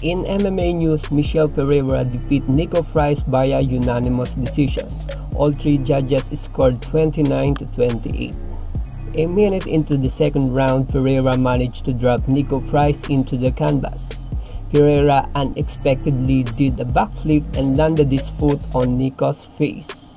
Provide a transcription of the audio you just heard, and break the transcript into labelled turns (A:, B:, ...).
A: In MMA news, Michel Pereira defeated Niko Price via unanimous decision. All three judges scored 29 to 28. A minute into the second round, Pereira managed to drop Niko Price into the canvas. Pereira unexpectedly did a backflip and landed his foot on Niko's face.